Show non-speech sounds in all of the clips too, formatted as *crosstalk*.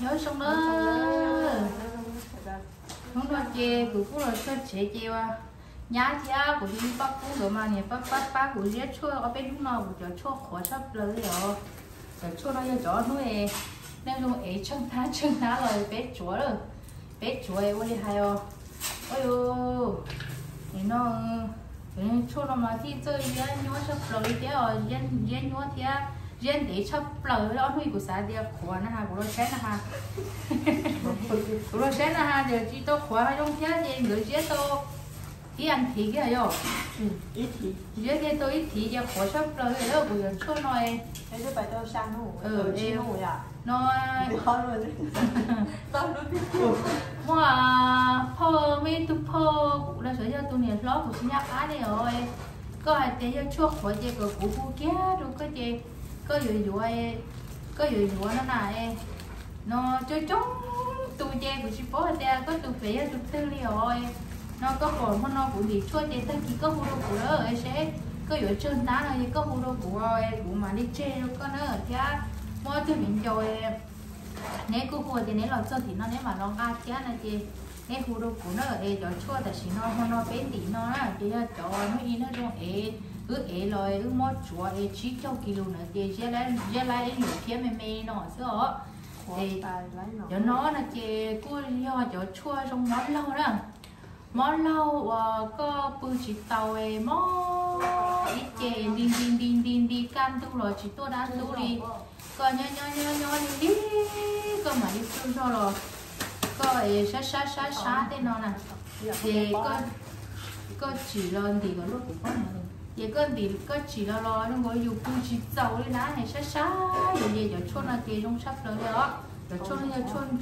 nhớ xong đó. Không nói chê cứ cũng là cho chế chê wa nhá chá của đi bắt cũng rồi mà nhỉ bắt bắt bắt của giết chua, ở bên lúc nào của cho chua khó sắp lớn rồi. Rồi chua nó cho nuôi nên dùng ấy chân thá chân thá rồi bé chúa rồi. Bé chúa ấy ôi hay ôi ô. Thì nó chua nó mà thì chơi giết nhua sắp lớn thế rồi. Giết giết nhua thia riêng để chấp lời đó nuôi của xã địa khóa nó ha của nó sẽ nó ha. Của nó sẽ nó ha giờ chỉ tôi khóa trong thế thì người giết tôi ý ăn thì cái rồi ít thì giết cái tôi ít thì giờ khóa chấp lời đó của giờ cho nó cái thứ bài đâu sang nó Ừ, em. nó nó khó rồi tao nó biết mà phô mấy tu phô là sở cho tôi này lo của sinh nhật á đây rồi. Có ai để cho chuột của chị của cụ cụ kia rồi có chị có dự dụ ai e, có dự dụ nó này e. nó chơi trống tu che của chị phố ta có tu phế tu tư li rồi e. nó có còn mà nó cũng bị chua chị tới khi có hú đồ của nó ấy sẽ có dự chân đá rồi có hú đồ của rồi cũng mà đi chơi nó có nó ở kia. Mỗi thứ mình rồi nếu cô hồ thì nếu là cho thì nó nếu mà nó ga kia này thì nếu hồ đồ của nó ở đây cho chua thì chỉ nó nó bên tí nó là thì cho nó in nó trong ấy ư ấy rồi ư mót chúa ấy chỉ cho kilo nữa thì sẽ lại sẽ lại nhiều kia mê mê nó sợ thì cho nó là chị cô do cho chua trong món lâu đó. Món lâu ờ, có bự chỉ tàu ấy mó ít chè đi đi đi đi đi can tu rồi chỉ tôi đã tu đi. có nhớ nhớ nhớ nhớ đi đi có mà đi tu cho rồi. Có ấy sát sát sát sát thế nó nè. Thì có có chỉ lên thì có lúc cũng có mà vậy có thì chỉ lo nó gọi dù đi này rồi vậy là sắp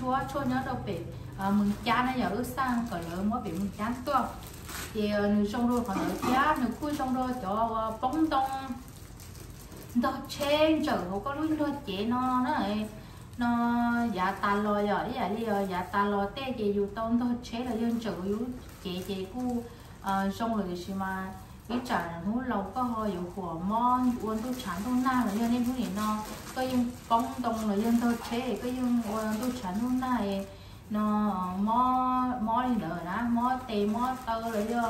chúa đâu nó giờ ước mới chán thì xong rồi còn ở xong rồi cho có lúc nó chế nó ấy nó dạ ta lo rồi, dạ đi rồi, dạ ta lo té chế dù tông thôi chế là dân chữ, dù chế chế cu xong rồi thì mà cái trả nó lâu có hơi dù của mon uốn tôi chán tôi na là dân nên cũng nó. Có yung bóng tông là dân tôi chế có yung uốn tôi chán tôi na nó mò mò đi nữa đó mò tê mò tơ rồi vô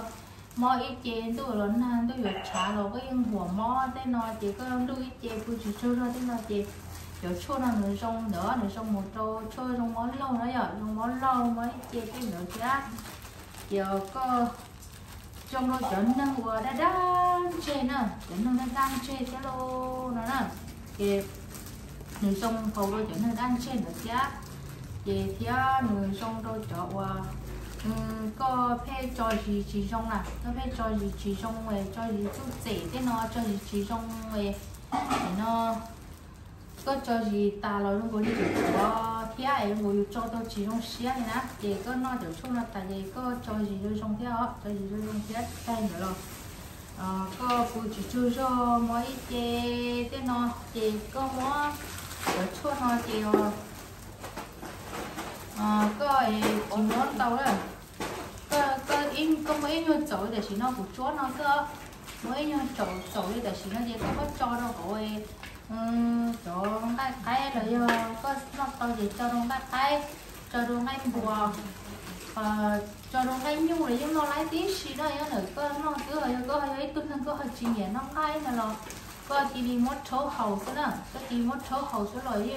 mò ít chén tôi rồi nó, tôi vừa trả rồi, cái yung หัว mò thế nó chỉ có đôi ít chén tôi chỉ chơi thế nó chỉ giờ chơi nó nữa xong nữa nữa xong một tô chơi trong món lâu nó giờ trong món lâu mới chê cái nữa chứ giờ có trong đó chuẩn nó vừa đã đang chê nè chuẩn nó đã đang chê cái lô nó nè. Kì người xong cầu đôi chuẩn nó đang chê nữa chứ về thì người xong đôi chợ qua có phê cho gì chỉ xong nè, có phê cho gì chỉ xong về, cho gì chút dễ thế nó cho gì chỉ xong về. Thì nó có cho gì ta lo luôn có đi được kia em ngồi cho tôi chỉ trong xía này nè để có nó được chung là tại vì có cho gì cho trong theo, cho gì cho trong theo, đây nữa rồi có phụ chỉ cho cho mỗi cái thế nó thì có mỗi ở chỗ nó thì à có ấy chỉ nó đâu rồi có có in có mấy nhiêu chỗ để chỉ nó phụ chỗ nó cơ mấy nhiêu chỗ chỗ để chỉ nó gì có cho nó gọi chỗ cái cái là do có nó tao gì cho nó cái cái cho nó cái bùa cho nó cái nhu là giống nó lấy tí xí đó nữa có nó cứ hơi có hơi ấy tôi thân có hơi chỉ nhẹ nó cái là lo có chỉ đi mất số hậu số nữa có chỉ mất số hậu số rồi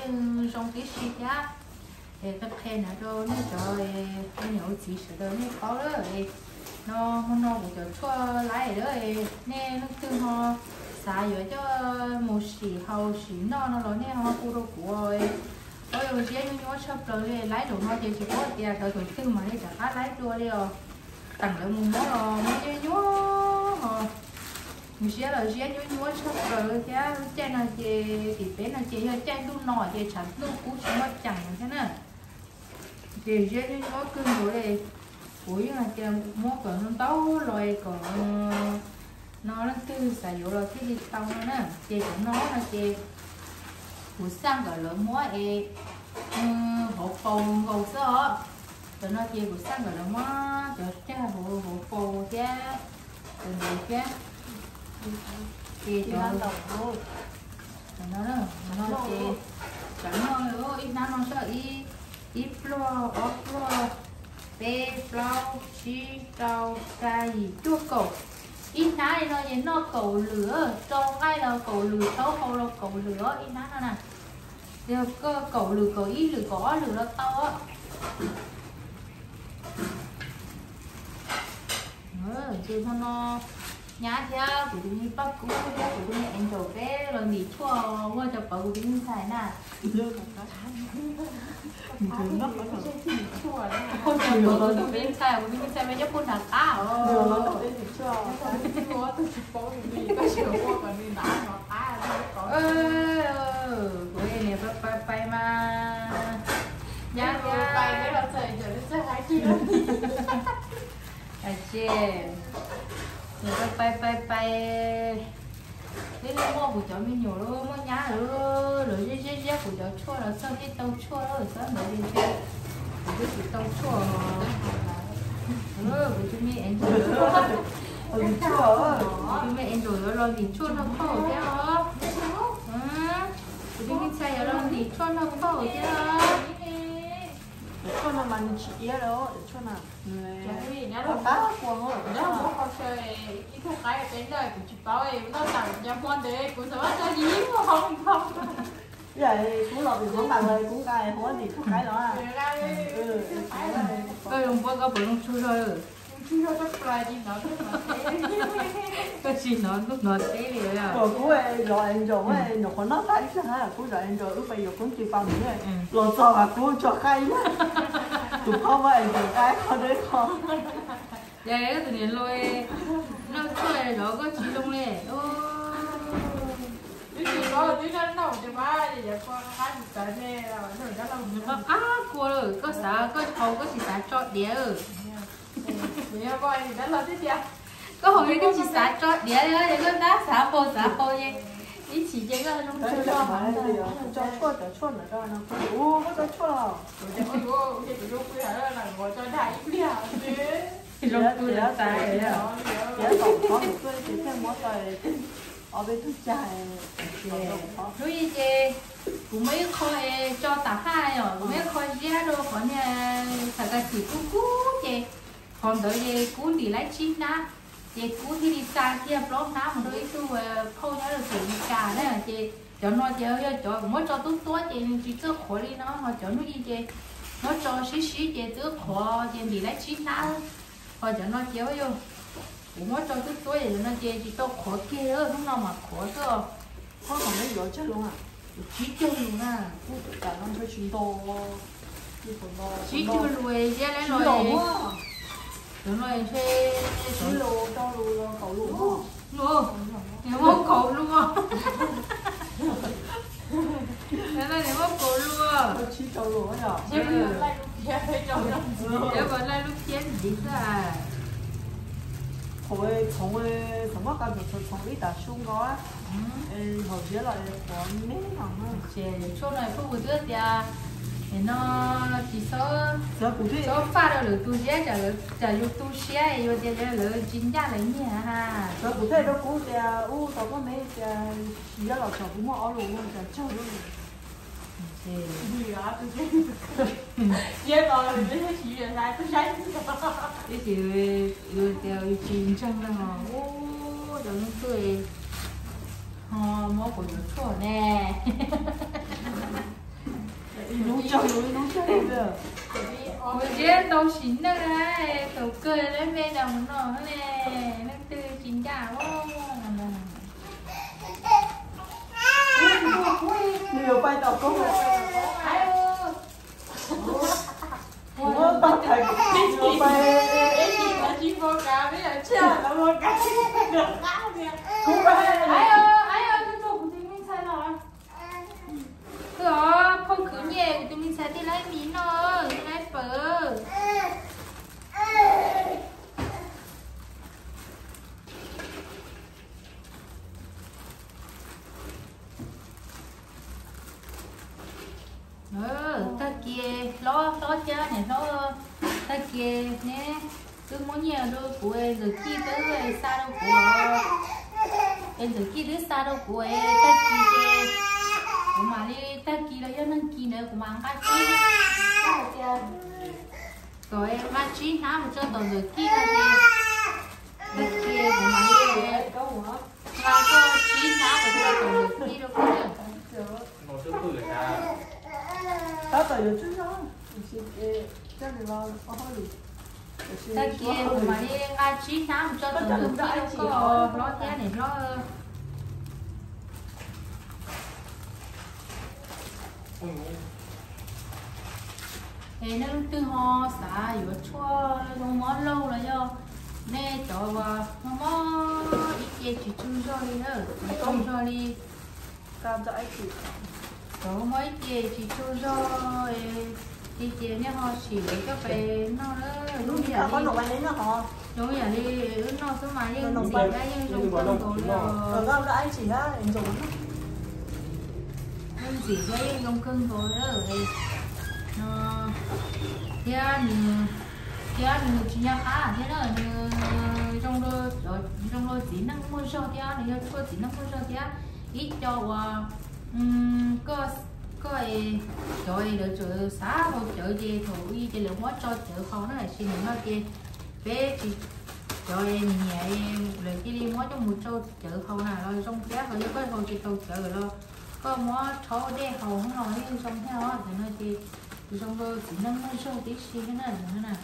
trong tí xí giá thì cái khe ở đâu nó trời cái nhậu chỉ sửa đâu nó có đó nó nó cũng cho cho lại đó nè nó tương ho xả cho một xì hậu xì nó nó nè nó cua đâu của rồi ôi rồi chị nó nhớ sắp rồi lấy đồ nó chỉ có tiền rồi rồi tương mà đi cả lái đua đi rồi tặng được một món rồi mới chơi nhớ họ mình sẽ là sẽ nhớ nhớ sắp rồi cái trên nào chơi thì bé nào chơi, hơi chơi đun nọ chị chẳng đun cú chúng nó chẳng thế nào chị sẽ nhớ nhớ cưng rồi đây cuối là chơi mua còn nó tấu rồi còn nó nó tư xài dụ rồi cái gì tông nó nè chị cũng nói là chị buổi sáng gọi lượng mua e hộ phù hồ sơ. Rồi nó chị buổi sáng gọi lượng mua rồi cha hộ hộ phù cha rồi gì cha. Ban đầu thôi. Rồi nó đó nó chị chẳng nói nữa ít nó nó sợ ít ít lo ớt lo bê rau chi rau cay chua cầu ít ná này nó nhìn nó cầu lửa trong ngay là cầu lửa xấu không là cầu lửa ít ná nó nè. Giờ cơ cầu lửa cầu ít lửa có lửa nó to á. Ờ, ừ, chứ nó nhá theo của chúng mình bắt cú theo của chúng mình ăn trầu bé rồi mì chua qua cho bảo của chúng mình xài nè thường nó không chờ bảo của chúng mình xài của chúng mình xài mấy nhóc phun hạt cá Đường nó ờ đầu tiên thì chưa ờ của em này bay bay bay mà nhá nhá à chị ta bay bay bay thế nó mua của cháu mình nhiều luôn mua nhá rồi rồi dễ dễ dễ của cháu chua là sao cái tàu chua đó rồi sao mới đi chơi cái gì tàu chua ừ của chúng mình ăn rồi Ừ, chưa chúng mình ăn rồi rồi mình chua nó khổ thế hả ừ. Của chúng mình xay rồi mình chua nó khổ thế hả đó để cho nào có Nhớ cá cuồng rồi một con chơi ít thuốc cái ở bên đời của chị bảo em nó tặng cho con vậy cũng là vì muốn bạn ơi cũng cài có gì thuốc cái đó à Rồi ra đi. ừ Phải rồi. ơi ông bữa có rồi cho gì nữa cái gì nó lúc nó thế liền à rồi cũng ấy rồi anh rồi ấy nó còn nó thấy sao hả? Cũng rồi anh rồi ước bây giờ cũng chỉ bằng nữa. Ừ. rồi cho là cũng cho khay tụi không vậy tụi cái không đấy không vậy cái tụi này lôi. Nó chơi đó có chỉ lông nè. Ô. Nó cho rồi nó nữa? À cô rồi có xã có hầu có chỉ xã cho đĩa ừ có hầu cái chỉ xã cho đĩa đó vậy có đá xã bò xã bò vậy ý chỉ chơi cái trong chơi cho cho mà giờ cho chua cho nữa cho nó ô có cho Rồi cho bố thì tụi lúc giờ là ngồi cho đại hả chứ trong tôi là xã vậy à Dạ tổng có một cái cái thêm mỗi đời ở bên chài lúc gì chơi cũng mấy khôi cho tạ hai rồi cũng mấy khôi ra đâu còn nhà phải cái chỉ cú cú chơi còn đợi về cú đi lấy chín ná? Về cú thì đi xa kia blog ná mà đôi tu khâu nhớ được sự cả đấy là chơi cho nó chơi cho mỗi cho tốt tốt chơi chỉ cho khó đi nó họ cho nó gì chơi nó cho xí xí chơi tứ khó chơi đi lấy chín ná. Họ cho nó chơi vô cũng mỗi cho tốt tốt vậy nó chơi chỉ to khó kia thôi không nào mà khó cơ có còn mấy giờ chết luôn à? Chỉ chơi luôn à cả năm chơi còn đồ chỉ chơi luôn ra lấy rồi đồ quá rồi rồi thuê chuyến đồ cho đồ cậu luôn luôn nếu mốt cổ luôn à thế này nếu mốt cổ luôn à có chi cho đồ ấy nhở Chứ bây giờ lại lúc kia phải cho nó nếu vẫn là lúc chén gì à hồi从诶什么感觉从从一打凶高啊诶好些了我没忙啊 chị chỗ này không có thứ gì thì nó chỉ số số pha đâu được tu chế trả được trả được tu xe rồi thì là lỡ chính ra lấy nhỉ ha giờ cụ thể đâu cũng là u tao có mấy cái chỉ là chồng cũng mua luôn luôn là chơi luôn. Chị Gì *laughs* đó tôi chứ Giờ rồi thì thấy chị là sai tôi sai cái chị yêu theo yêu chín chân là họ ô đồ nó cười họ mua của nó chỗ nè *laughs* nấu chơi luôn nấu chơi rồi Ủa chứ đâu xín đâu đấy Tao cười lên mẹ đồng nó nè Nó tư chín cả quá nhiều bài tập có Ai ơi Ủa, tao thấy nhiều bài Cái vô cá bây giờ chưa là vô cá cũng Ai ơi Ai ơi Cái đồ của chúng mình sai rồi Cửa Không cứ nhẹ của chúng mình sẽ đi lấy miếng rồi lấy phở ờ ta kia lo lo cha này lo ta kia nhé cứ muốn nhiều đôi của em rồi khi tới xa đâu của em rồi khi tới xa đâu của em ta kia của mà đi ta kỳ là do nâng kỳ nữa của mà ăn cá chi rồi em cá chi há một chân tàu được kỳ là gì được kia của mà đi có hả mà có chi há một chân được kỳ đâu có được một thứ bự là có tờ được chứ đó chị chắc là lo có hơi gì ta kia của mà đi cá chi há một chân tàu được kỳ đâu có lo thế này lo thì nó từ ho xả vừa chua trong món lâu là do nè cho vào nó mó ít gì chỉ chung cho đi nữa chỉ chung cho đi. Cho anh chị cho mấy gì chỉ chung cho đi chị nhá họ chỉ để cho về nó nữa lúc là giờ có nó họ đúng giờ đi nó số mà Nó nhưng gì ra nhưng trong mà cơn nộp rồi. nó- cho anh chị á dùng chỉ với ra cưng thôi rồi đó ờ, thì nó thế như à, thế như chỉ nhà khá thế đó ờ, như trong đôi ở trong đôi chỉ năng mua sơ thế thì có chỉ năng mua sơ thế ít cho ờ, qua um, có có ấy. Rồi được chợ xã hoặc chợ gì thôi chỉ lượng quá cho chợ không nó là xin nó kia. Bé thì rồi em nhẹ em lấy cái đi mua trong một châu chợ không nào rồi trong giá rồi có hồi chỉ châu chợ rồi có mua thấu đe hầu không nói trong theo á thì nó thì trong đó chỉ năng mua cho tí xí cái này nào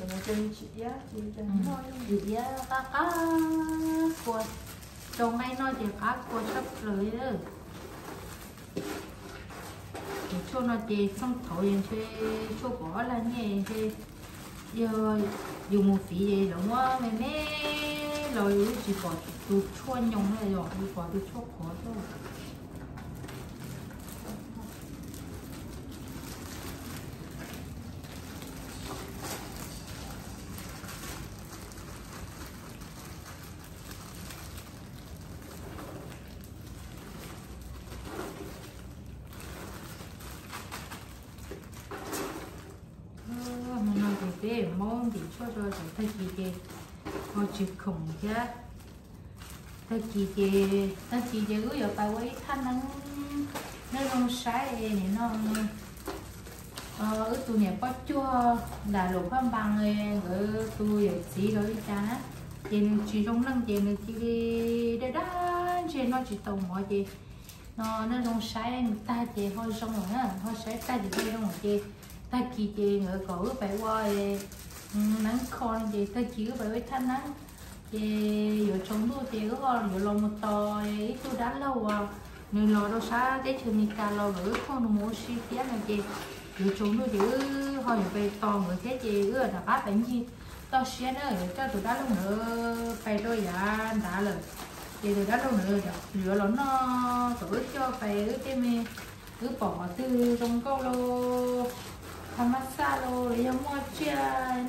để mà cho chị á chị cho Ừ. nó thì á cá cá của trong hay nói thì cá của sắp rồi đó. Cho nó thì xong thổi lên chơi cho bỏ là nhẹ thì giờ dùng một phí gì đúng không ờ, mẹ mẹ. Rồi, chỉ bỏ từ chua nhông này rồi bỏ từ chua khó thôi Ờ, mà nói thì bé mong thì cho cho cho thay kỳ kì họ chịu khủng chứ thay kỳ kì thay kỳ kì cứ ở bài nó nó không sai này nó ờ ở tụi này có chua là lục khoan bằng rồi ở tụi ở chỉ rồi cha tiền chỉ trong năng tiền chỉ đi để đó chỉ nó chỉ tàu mọi gì nó nó không sai người ta thì hơi xong rồi á hơi sai ta thì hơi xong rồi ta chỉ chị ngựa cổ phải qua ừ, nắng con thì ta chỉ phải với thanh nắng thì vừa chống đua thì có con vừa lòng một tò ít tôi đã lâu à. Người lo đâu xa, cái trường mình cả lo gửi con mua suy tiếc này chị vừa chống đua thì hồi hỏi về to người thế chị ưa là bát bánh gì? Tao xé nữa cho tụi đã lâu nữa phải đôi à, giá đã rồi thì tụi đã lâu nữa rửa lớn nó tổ cho phải cái mê. Cứ bỏ từ trong câu lô lô để cho mua chia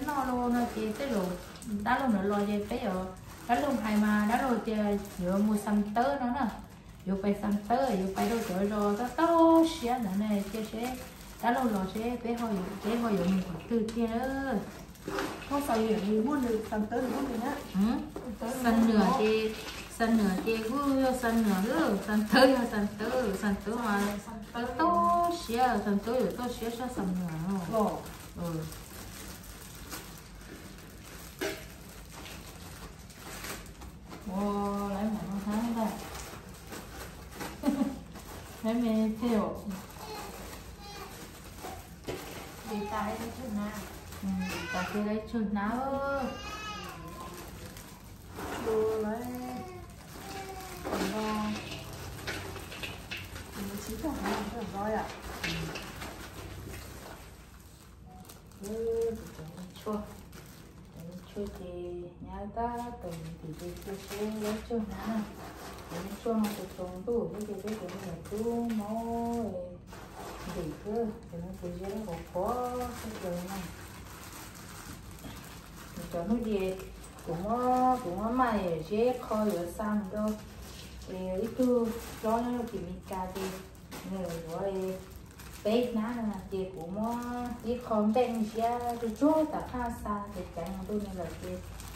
nó lô nó chỉ tới lô đã lô nữa lo gì tới giờ đã lô hay mà đã lô chỉ rửa mua xăm tớ nó nè. Dù phải xăm tớ dù phải đâu trời rồi có to xía nữa này chia sẽ đã lô lo sẽ bé hồi bé hồi dùng từ kia nữa. Không sao gì thì muốn được sang tới muốn được á ừ. Sân nửa thì sân nửa thì cứ sân nửa cứ sân tới sân tới sân tới mà to xía sân tới rồi to xía sao sân nửa rồi ừ Wow, lấy một con tháng đây lấy mẹ theo đi tay đó chứ nào ừ, cà phê lấy chừng nào đồ lấy còn lo mình chỉ cần làm cái rồi ạ ừ, chua Đấy, chua thì nhà ta từng thì thì chua chua lấy chua nào lấy chua mà từ trong tủ cái cái cái cái này tu mồi để cơ cái nó cái dễ có có cái cái này Mình cho nó gì cũng có cũng có mày dễ coi ở sang đâu thì cái tu cho nó cái mình cà đi người gọi bé ná là chị của mua đi con bên kia, đi chúa ta pha xa thì chẳng tôi nên là chị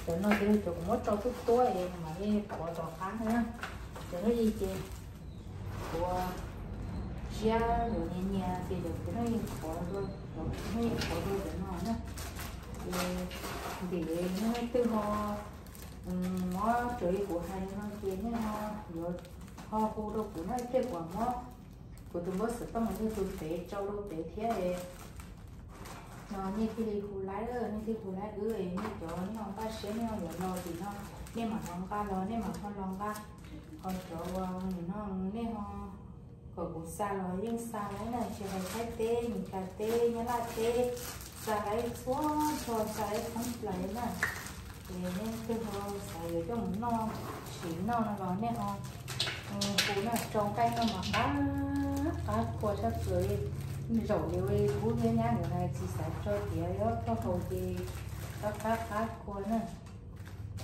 để nó đi chỗ mất cho tôi tuổi mà đi bỏ trò khác nữa. Để nó gì chị của chia rồi nhẹ nhẹ thì được cái nó khó rồi cái này khó rồi để nó nữa. Thì để nó tự họ nó chơi của hai nó kia, nó rồi ho hồ đâu của nó chơi của nó của tụi mới sự tâm như tụi tế trâu đâu tế thế nó như khi đi khu lái rồi như khi khu lái cứ ấy như chỗ như ông ba xế như ông nó thì nó nên mà lòng ca lo nên mà con lòng ca còn chỗ ờ, nó nên họ có cũng xa lo nhưng xa lấy là chỉ phải khai tê mình cà tê nhá là tê xa lấy xuống cho xa lấy không lấy mà ừ, thì nên cái họ xa lấy cho nó chỉ nó nó vào nên họ cú là trồng cây nó mà cá cá qua sắp rổ đều đi với nhá người này chỉ sẽ cho tía đó cho hầu thì các cá cá qua nữa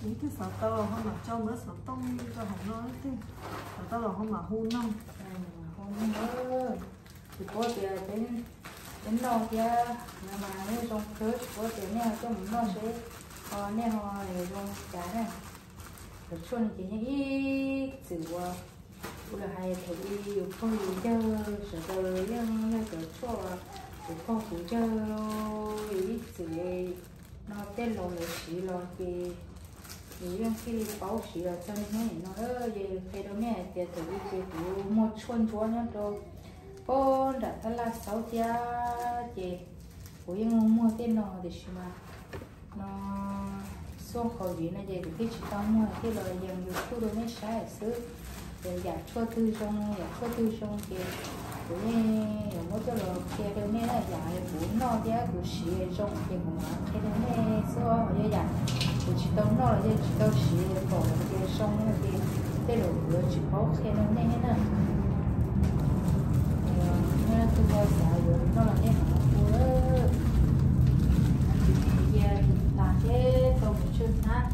những cái tao là không mà cho mới sợ tông cho họ nói sợ tao là không mà hôn không nhớ thì có tiền đến đến đâu kia. Mà mà nếu trong có tiền nè cho mình nó sẽ họ nè họ để trong cá này rồi chuồn chỉ những ít chữ là hay thấy đi không đi chơi, sợ đời nhưng ngay cái chỗ cũng không phụ chơi ít chữ nó tên lo là xí lo thì nhưng khi bảo xí là chân thế nó ơ, về cái đó mẹ thì tự đi thì cũng một chuồn chuồn nhá đâu con đã thật là sáu tia chị của những mua tên nó thì mà. Nó xuống khỏi gì này vậy cái chỉ tao mua cái lời dần được khu đồ này sai xứ. để giả cho tư trong giả cho tư trong kia. Của những mỗi chỗ là kia đâu này là giả của nó giá của sĩ trong kia của nó cái đó này số ở giả của chỉ tao nó là chỉ tao sĩ bỏ kia trong cái kia. Cái đồ của chỉ có cái đâu này nè. Nên tôi bao giờ nó là cái hàng của ta thế tôi một chút ha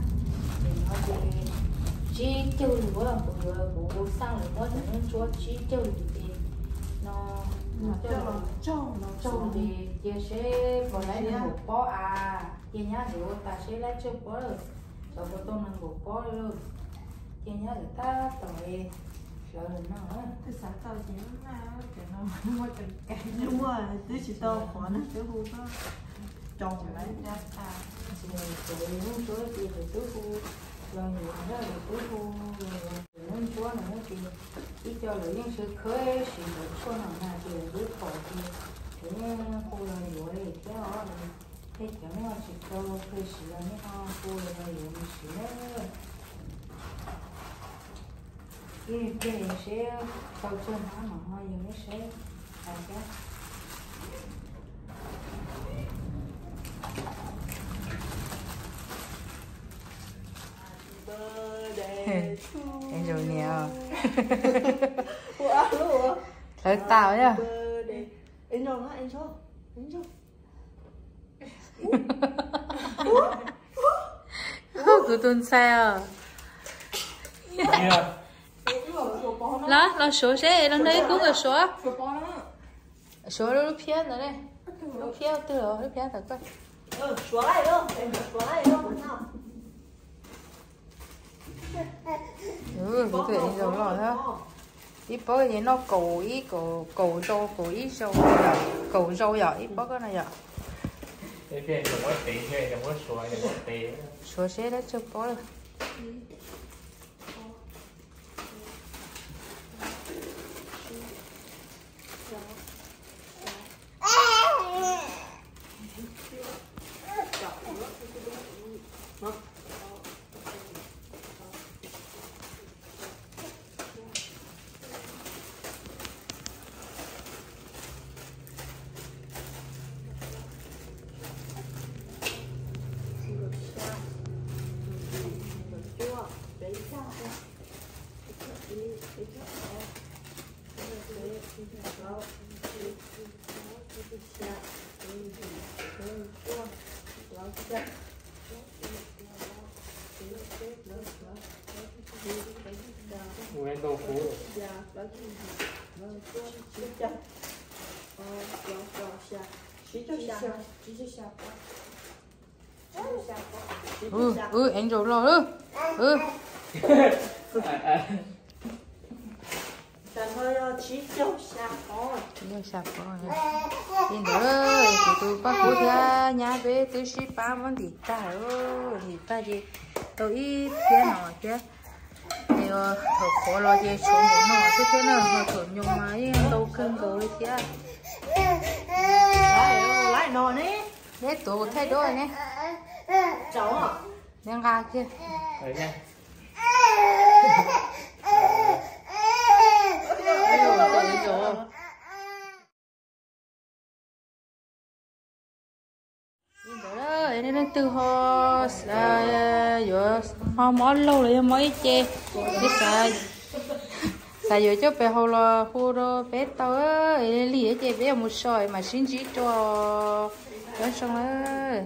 thì nó thì chỉ tiêu lúa của của sang rồi có nó chúa chỉ tiêu thì nó. Nó cho nó cho nó cho thì giờ sẽ còn lấy một bó à giờ nhá thì ta sẽ lấy chút bó rồi cho có tôm một bó rồi giờ nhá người ta tội sợ nó Tôi sợ tao chỉ nó cái nó. Mua cần cái đúng rồi tứ chỉ tao khó nó tứ hú có trồng lấy ra ta rồi rồi muốn chúa thì tứ phu rồi nhiều đó là tứ phu rồi muốn chúa nữa thì ít cho là những sự khơi sự được chúa nào nào thì là đứa khổ thì thế nên cô là nhiều thì theo họ thì thế kiểu nó chỉ câu khơi sự là những họ cô là nhiều sự đấy cái cái này sẽ câu chân hả mà họ dùng nó sẽ là cái em rồi nè ủa ủa Thử tao nhá em đâu hả em cho em cho của tuần sao Lá, nó số sẽ nó lấy cũng là số số nó phía nữa đây nó phía từ đó nó phía thật coi ừ xóa lại đâu em xóa lại đâu nào ừ cái chuyện rồi rồi ha ít bữa gì nó cổ ít cổ cổ rau cổ ít rau rồi. Cổ rau rồi ít bữa cái này rồi. Thế thì đừng có tí thuê, đừng có xuôi, đừng có tí số sẽ đã chụp bữa nguyên đồ phú ừ ừ anh rồi lo ừ. Ừ *laughs* chiếu sạp rồi yên nữa tụi tôi bắt cố ra nhà bé tôi xí ba món thịt ta rồi thì ba gì tôi ít thế nào chứ thì học khó lo gì số muốn nó thế thế nào họ thợ nhung mà yên đâu cưng cầu đi lại lại nọ nè. Để tôi thay đổi nè. Cháu à đang ra kia. Đấy nha. *laughs* 下，Ôi dồi, rồi ho vừa ho mỏ lâu rồi mỏ ít chê biết xài xài vừa cho bé hồ là hồ đó bé tao ơi lì chê bé một sỏi mà xin chỉ cho cho xong ơi